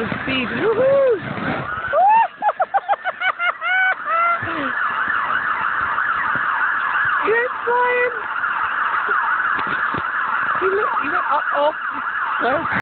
the speed. Woohoo! Good flying. You look, you look up off.